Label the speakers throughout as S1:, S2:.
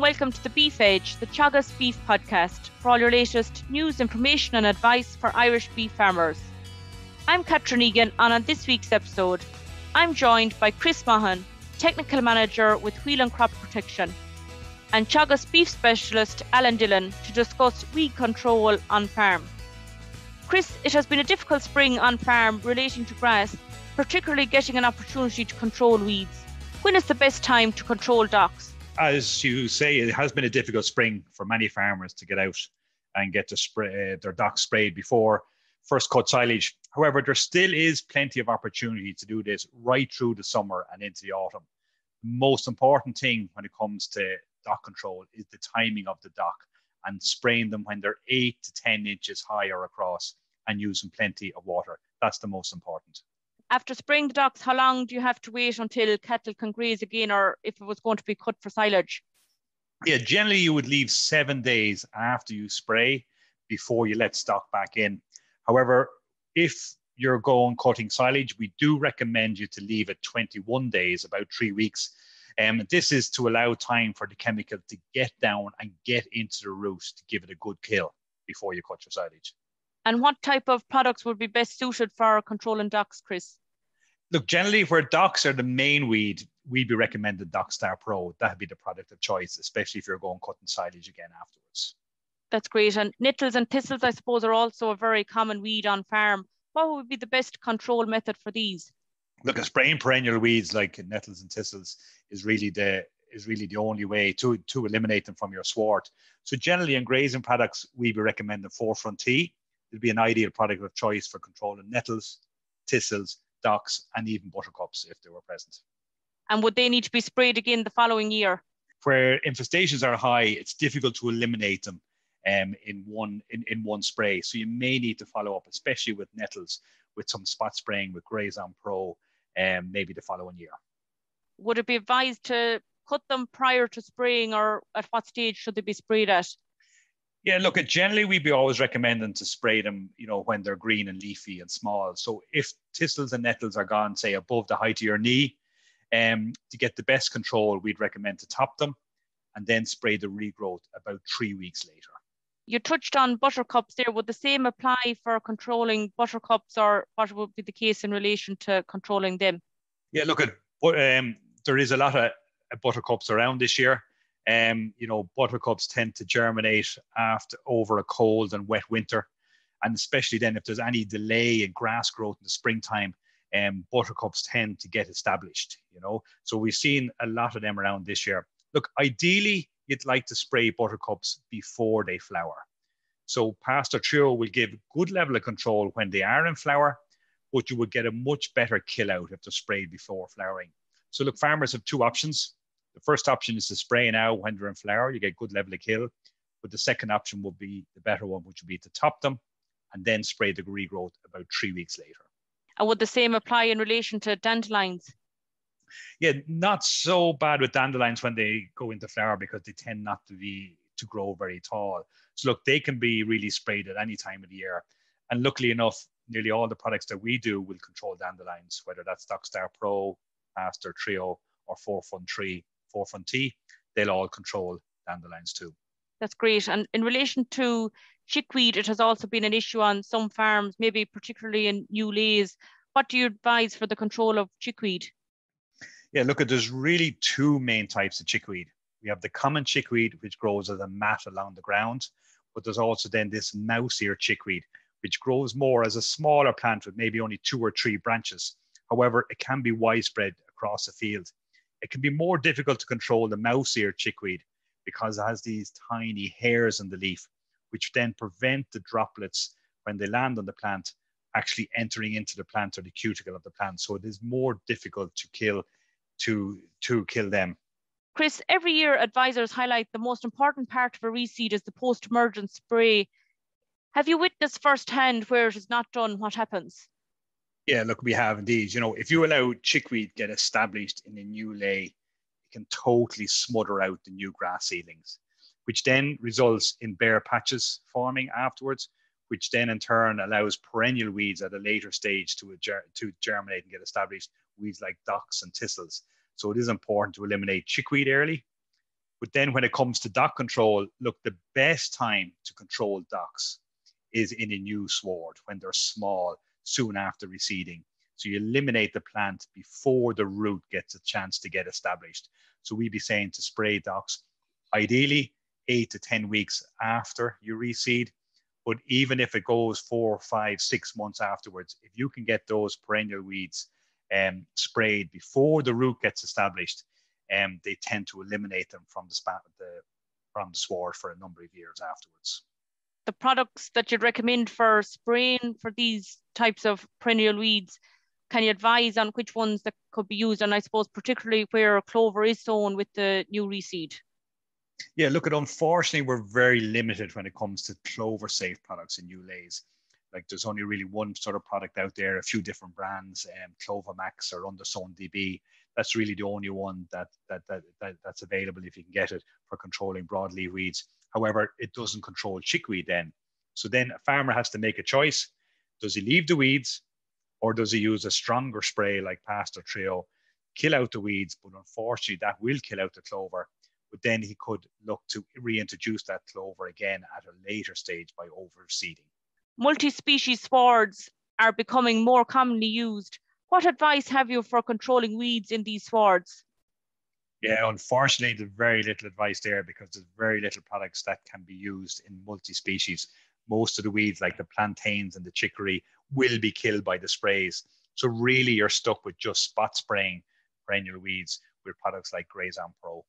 S1: and welcome to the Beef Edge, the Teagasc Beef Podcast, for all your latest news, information, and advice for Irish beef farmers. I'm Catherine Egan, and on this week's episode, I'm joined by Chris Maughan, Technical Manager with Whelehan Crop Protection, and Teagasc Beef Specialist Alan Dillon to discuss weed control on farm. Chris, it has been a difficult spring on farm relating to grass, particularly getting an opportunity to control weeds. When is the best time to control docks?
S2: As you say, it has been a difficult spring for many farmers to get out and get to spray, uh, their docks sprayed before first cut silage. However, there still is plenty of opportunity to do this right through the summer and into the autumn. Most important thing when it comes to dock control is the timing of the dock and spraying them when they're eight to 10 inches higher across and using plenty of water. That's the most important.
S1: After spraying the docks, how long do you have to wait until cattle can graze again or if it was going to be cut for silage?
S2: Yeah, generally you would leave seven days after you spray before you let stock back in. However, if you're going cutting silage, we do recommend you to leave it 21 days, about three weeks. Um, this is to allow time for the chemical to get down and get into the root to give it a good kill before you cut your silage.
S1: And what type of products would be best suited for controlling docks, Chris?
S2: Look, generally, where docks are the main weed, we'd be recommended Doxstar Pro. That'd be the product of choice, especially if you're going cutting silage again afterwards.
S1: That's great. And nettles and thistles, I suppose, are also a very common weed on farm. What would be the best control method for these?
S2: Look, a spraying perennial weeds like nettles and thistles is really the is really the only way to to eliminate them from your sward. So generally, in grazing products, we'd be recommending Forefront T. It'd be an ideal product of choice for controlling nettles, thistles, docks, and even buttercups if they were present.
S1: And would they need to be sprayed again the following year?
S2: Where infestations are high, it's difficult to eliminate them um, in one in, in one spray. So you may need to follow up, especially with nettles, with some spot spraying with Grazon Pro, um, maybe the following year.
S1: Would it be advised to cut them prior to spraying, or at what stage should they be sprayed at?
S2: Yeah, look, at generally we'd be always recommending to spray them, you know, when they're green and leafy and small. So if thistles and nettles are gone, say above the height of your knee, um, to get the best control, we'd recommend to top them and then spray the regrowth about three weeks later
S1: you touched on buttercups there. Would the same apply for controlling buttercups, or what would be the case in relation to controlling them?
S2: Yeah, look at um, there is a lot of buttercups around this year. Um, you know, buttercups tend to germinate after over a cold and wet winter, and especially then if there's any delay in grass growth in the springtime, um, buttercups tend to get established. You know, so we've seen a lot of them around this year. Look, ideally, you'd like to spray buttercups before they flower. So Pastor Trio will give good level of control when they are in flower, but you would get a much better kill out if they're sprayed before flowering. So look, farmers have two options. The first option is to spray now when they're in flower, you get good level of kill. But the second option would be the better one, which would be to top them and then spray the regrowth about three weeks later.
S1: And would the same apply in relation to dandelions?
S2: yeah, not so bad with dandelions when they go into flower because they tend not to be to grow very tall. So look, they can be really sprayed at any time of the year. And luckily enough, nearly all the products that we do will control dandelions, whether that's Doxstar Pro, Pastor Trio, or Forefront T, Forefront T, they'll all control dandelions too.
S1: That's great. And in relation to chickweed, it has also been an issue on some farms, maybe particularly in new lays. What do you advise for the control of chickweed?
S2: Yeah, look, there's really two main types of chickweed. We have the common chickweed, which grows as a mat along the ground, but there's also then this mouse ear chickweed, which grows more as a smaller plant with maybe only two or three branches. However, it can be widespread across the field. It can be more difficult to control the mouse ear chickweed because it has these tiny hairs in the leaf, which then prevent the droplets when they land on the plant actually entering into the plant or the cuticle of the plant. So it is more difficult to kill to to kill them.
S1: Chris, every year advisors highlight the most important part of a reseed is the post-emergent spray. Have you witnessed firsthand where it is not done, what happens?
S2: Yeah, look, we have indeed. You know, if you allow chickweed get established in a new lay, it can totally smother out the new grass seedlings, which then results in bare patches forming afterwards, which then in turn allows perennial weeds at a later stage to, to germinate and get established, weeds like docks and thistles. So it is important to eliminate chickweed early. But then when it comes to dock control, look, the best time to control docks is in a new sward when they're small, soon after reseeding. So you eliminate the plant before the root gets a chance to get established. So we'd be saying to spray docks, ideally eight to 10 weeks after you reseed. But even if it goes four, five, six months afterwards, if you can get those perennial weeds um, sprayed before the root gets established, um, they tend to eliminate them from the, span, the from the sward for a number of years afterwards.
S1: The products that you'd recommend for spraying for these types of perennial weeds, can you advise on which ones that could be used? And I suppose particularly where clover is sown with the new reseed.
S2: Yeah, look at unfortunately we're very limited when it comes to clover safe products in new lays. Like there's only really one sort of product out there, a few different brands, um, Clover Max or Undersown DB. That's really the only one that, that, that, that that's available if you can get it for controlling broadleaf weeds. However, it doesn't control chickweed then. So then a farmer has to make a choice. Does he leave the weeds or does he use a stronger spray like Pastor Trio, kill out the weeds, but unfortunately that will kill out the clover. But then he could look to reintroduce that clover again at a later stage by overseeding.
S1: Multi-species swards are becoming more commonly used. What advice have you for controlling weeds in these swards?
S2: Yeah, unfortunately, there's very little advice there because there's very little products that can be used in multi-species. Most of the weeds, like the plantains and the chicory, will be killed by the sprays. So really, you're stuck with just spot spraying perennial weeds with products like Grazon Pro.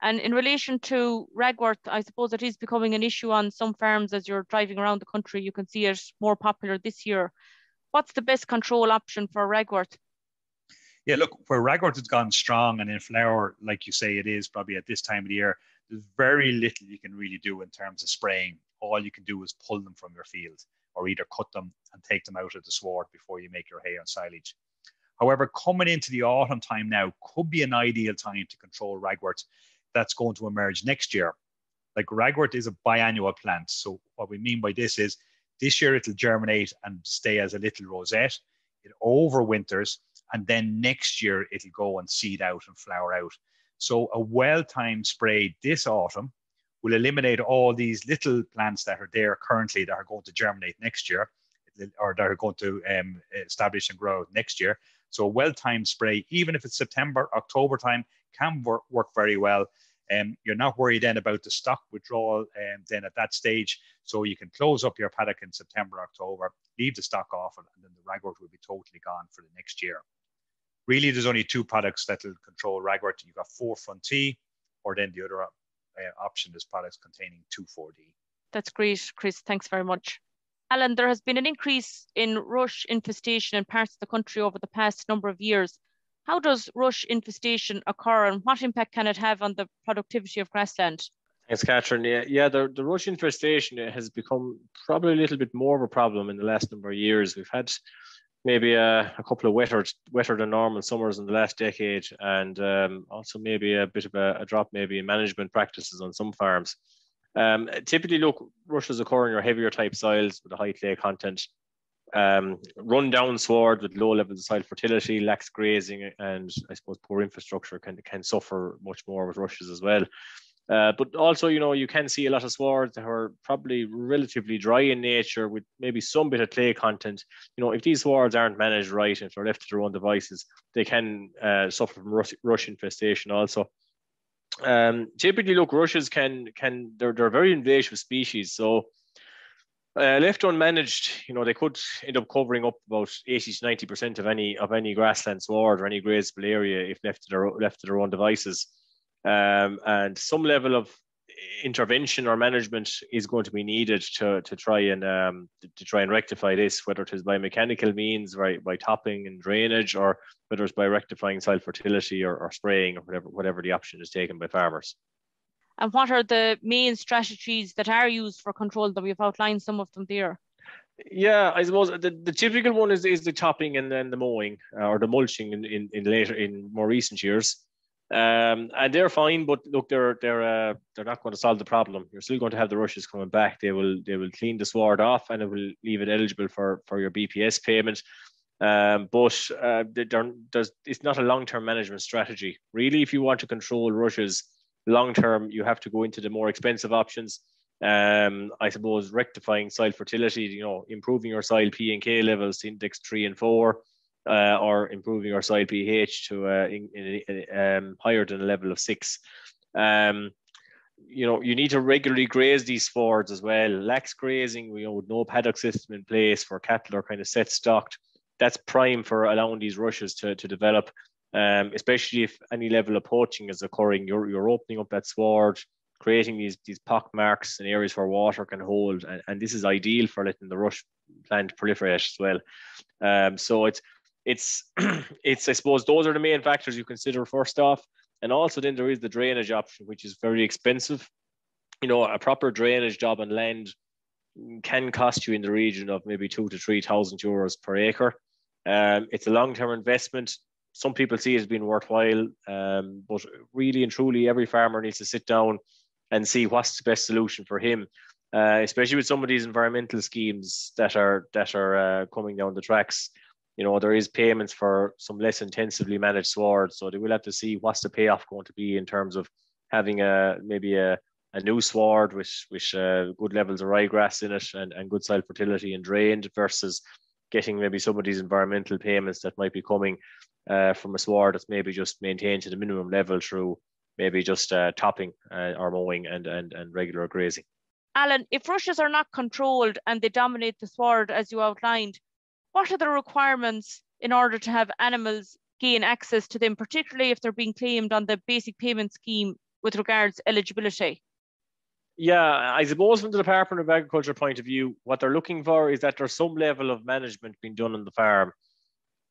S1: And in relation to ragwort, I suppose it is becoming an issue on some farms as you're driving around the country. You can see it more popular this year. What's the best control option for ragwort?
S2: Yeah, look, where ragwort has gone strong and in flower, like you say, it is probably at this time of the year, there's very little you can really do in terms of spraying. All you can do is pull them from your field or either cut them and take them out of the sward before you make your hay and silage. However, coming into the autumn time now could be an ideal time to control ragwort that's going to emerge next year. Like ragwort is a biannual plant. So what we mean by this is this year it'll germinate and stay as a little rosette. It overwinters and then next year it'll go and seed out and flower out. So a well-timed spray this autumn will eliminate all these little plants that are there currently that are going to germinate next year or that are going to um, establish and grow next year. So a well-timed spray, even if it's September, October time, can work, work very well. Um, you're not worried then about the stock withdrawal um, then at that stage. So you can close up your paddock in September, October, leave the stock off, and, and then the ragwort will be totally gone for the next year really there's only two products that will control ragwort. You've got Forefront T, or then the other uh, option is products containing 2,4-D.
S1: That's great, Chris. Thanks very much. Alan, there has been an increase in rush infestation in parts of the country over the past number of years. How does rush infestation occur and what impact can it have on the productivity of grassland?
S3: Thanks, Catherine. Yeah, yeah the, the rush infestation has become probably a little bit more of a problem in the last number of years. We've had maybe a, a, couple of wetter, wetter than normal summers in the last decade, and um, also maybe a bit of a, a, drop maybe in management practices on some farms. Um, typically, look, rushes occur in your heavier type soils with a high clay content. Um, run down sward with low levels of soil fertility, lax grazing, and I suppose poor infrastructure can can suffer much more with rushes as well. Uh, but also, you know, you can see a lot of swards that are probably relatively dry in nature with maybe some bit of clay content. You know, if these swards aren't managed right and if they're left to their own devices, they can uh, suffer from rush, rush infestation also. Um, typically, look, rushes can can they're they're very invasive species. So uh, left unmanaged, you know, they could end up covering up about 80 to 90 percent of any of any grassland sward or any grazable area if left to their left to their own devices um, and some level of intervention or management is going to be needed to, to try and um, to, try and rectify this, whether it is by mechanical means, right, by topping and drainage, or whether it's by rectifying soil fertility or, or spraying or whatever whatever the option is taken by farmers.
S1: And what are the main strategies that are used for control that we've outlined some of them there?
S3: Yeah, I suppose the, the typical one is, is the topping and then the mowing uh, or the mulching in, in, in later in more recent years. Um, and they're fine, but look, they're they're uh, they're not going to solve the problem. You're still going to have the rushes coming back. They will they will clean the sward off, and it will leave it eligible for for your BPS payment. Um, but uh, it's not a long term management strategy. Really, if you want to control rushes, long term, you have to go into the more expensive options. Um, I suppose rectifying soil fertility, you know, improving your soil P and K levels to index three and four, uh, or improving your soil pH to uh, in, in, um, higher than a level of six. Um, you know, you need to regularly graze these fords as well. Lax grazing, you know, with no paddock system in place for cattle are kind of set stocked. That's prime for allowing these rushes to, to develop, um, especially if any level of poaching is occurring. You're, you're opening up that sward, creating these, these pock marks and areas where water can hold. And, and this is ideal for letting the rush plant proliferate as well. Um, so it's, it's, it's, I suppose those are the main factors you consider first off. And also then there is the drainage option, which is very expensive. You know, a proper drainage job on land can cost you in the region of maybe two to three thousand euros per acre. Um, it's a long-term investment. Some people see it as being worthwhile, um, but really and truly, every farmer needs to sit down and see what's the best solution for him. Uh, especially with some of these environmental schemes that are that are uh, coming down the tracks you know, there is payments for some less intensively managed swards. So they will have to see what's the payoff going to be in terms of having a maybe a, a new sward with with uh, good levels of ryegrass in it and, and good soil fertility and drained versus getting maybe some of these environmental payments that might be coming uh, from a sward that's maybe just maintained to the minimum level through maybe just uh, topping uh, or mowing and, and, and regular grazing.
S1: Alan, if rushes are not controlled and they dominate the sward as you outlined, what are the requirements in order to have animals gain access to them, particularly if they're being claimed on the basic payment scheme with regards eligibility?
S3: Yeah, I suppose from the Department of Agriculture point of view, what they're looking for is that there's some level of management being done on the farm.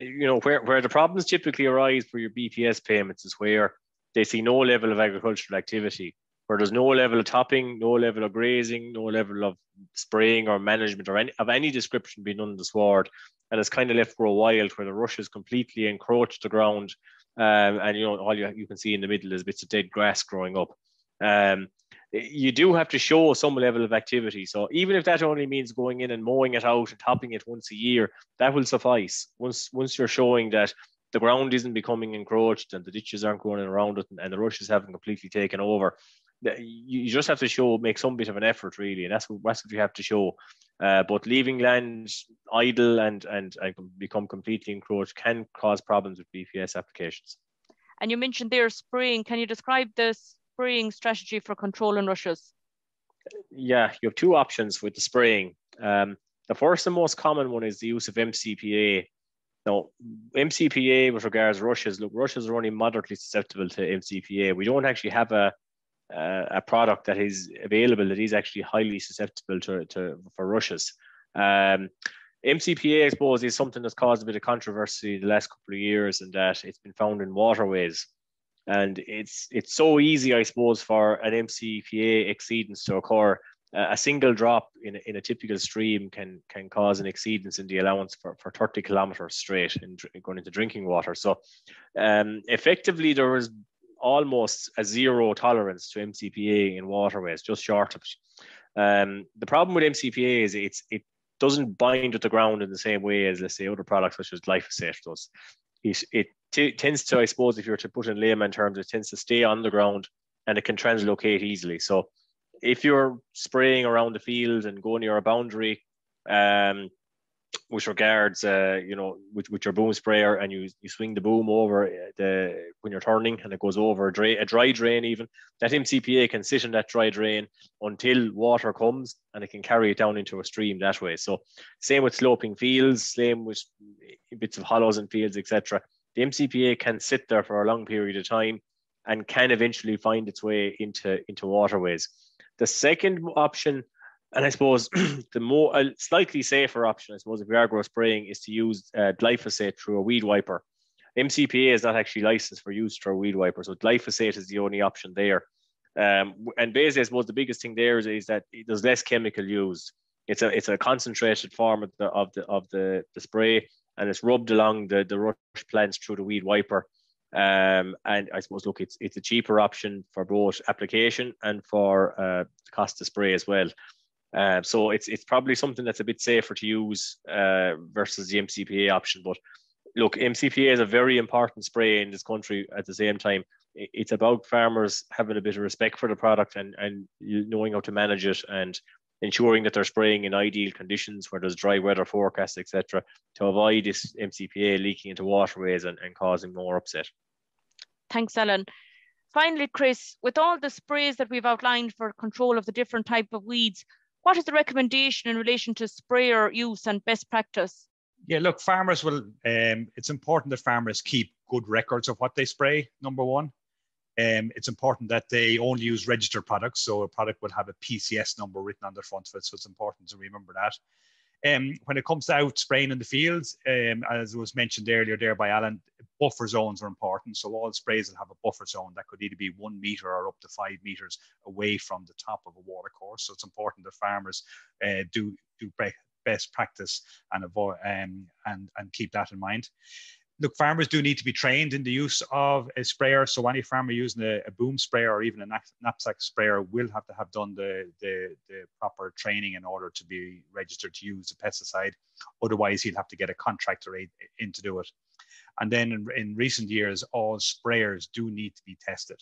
S3: You know, where, where the problems typically arise for your BPS payments is where they see no level of agricultural activity where there's no level of topping, no level of grazing, no level of spraying or management or any of any description being done in the sward. And it's kind of left for a while where the rushes completely encroached the ground. Um, and you know, all you, you can see in the middle is bits of dead grass growing up. Um, you do have to show some level of activity. So even if that only means going in and mowing it out and topping it once a year, that will suffice. Once once you're showing that the ground isn't becoming encroached and the ditches aren't growing around it and, and the rushes haven't completely taken over, you just have to show make some bit of an effort really and that's what, that's what you have to show. Uh, but leaving land idle and, and and become completely encroached can cause problems with bps applications.
S1: And you mentioned there spraying. Can you describe the spraying strategy for control controlling rushes?
S3: Yeah you have two options with the spraying. Um, the first and most common one is the use of mcpa now, MCPA with regards to rushes, look, rushes are only moderately susceptible to MCPA. We don't actually have a, uh, a product that is available that is actually highly susceptible to, to for rushes. Um, MCPA, I suppose, is something that's caused a bit of controversy the last couple of years, and that it's been found in waterways. And it's it's so easy, I suppose, for an MCPA exceedance to occur. A single drop in a, in a typical stream can can cause an exceedance in the allowance for, for 30 kilometers straight in, going into drinking water. So, um, effectively, there was almost a zero tolerance to MCPA in waterways, just short of it. Um, the problem with MCPA is it's it doesn't bind to the ground in the same way as let's say other products such as glyphosate does. It, it t- tends to, I suppose, if you were to put in layman terms, it tends to stay on the ground and it can translocate easily. So if you're spraying around the field and going near a boundary, um, with regards, uh, you know, with, with your boom sprayer and you you swing the boom over uh, the when you're turning and it goes over a, dry, a dry drain even that MCPA can sit in that dry drain until water comes and it can carry it down into a stream that way. So same with sloping fields, same with bits of hollows and fields, etc. The MCPA can sit there for a long period of time and can eventually find its way into into waterways. The second option and I suppose the more a slightly safer option, I suppose, if we are grow spraying, is to use uh, glyphosate through a weed wiper. MCPA is not actually licensed for use through a weed wiper, so glyphosate is the only option there. Um, and basically, I suppose the biggest thing there is, is that there's less chemical used. It's a it's a concentrated form of the of the of the, the spray, and it's rubbed along the the rush plants through the weed wiper. Um, and I suppose look, it's it's a cheaper option for both application and for uh, cost to spray as well. Uh, so it's it's probably something that's a bit safer to use uh, versus the MCPA option. But look, MCPA is a very important spray in this country. At the same time, it's about farmers having a bit of respect for the product and, and knowing how to manage it and ensuring that they're spraying in ideal conditions where there's dry weather forecasts, etc., to avoid this MCPA leaking into waterways and, and causing more upset.
S1: Thanks, Alan. Finally, Chris, with all the sprays that we've outlined for control of the different type of weeds, what is the recommendation in relation to sprayer use and best practice?
S2: Yeah, look, farmers will, um, it's important that farmers keep good records of what they spray, number one. Um, it's important that they only use registered products. So a product will have a PCS number written on the front of it. So it's important to remember that. Um, when it comes to out spraying in the fields, um, as was mentioned earlier there by Alan, buffer zones are important. So all sprays will have a buffer zone that could either be one meter or up to five meters away from the top of a water course. So it's important that farmers uh, do do best practice and avoid um, and and keep that in mind look, farmers do need to be trained in the use of a sprayer. So any farmer using a, a boom sprayer or even a knapsack sprayer will have to have done the, the, the, proper training in order to be registered to use a pesticide. Otherwise, he'll have to get a contractor in to do it. And then in, in recent years, all sprayers do need to be tested.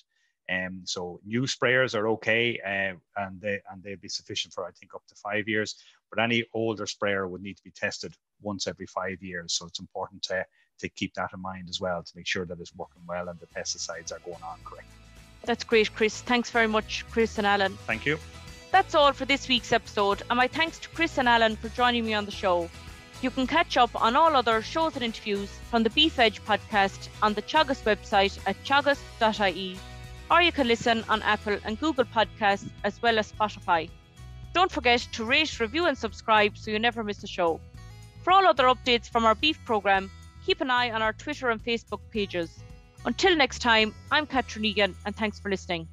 S2: Um, so new sprayers are okay, uh, and they and they'd be sufficient for I think up to five years. But any older sprayer would need to be tested once every five years. So it's important to to keep that in mind as well to make sure that it's working well and the pesticides are going on correctly.
S1: That's great, Chris. Thanks very much, Chris and Alan.
S2: Thank you.
S1: That's all for this week's episode, and my thanks to Chris and Alan for joining me on the show. You can catch up on all other shows and interviews from the Beef Edge podcast on the Teagasc website at teagasc.ie, or you can listen on Apple and Google Podcasts as well as Spotify. Don't forget to rate, review, and subscribe so you never miss a show. For all other updates from our beef programme, keep an eye on our Twitter and Facebook pages. Until next time, I'm Catherine Egan, and thanks for listening.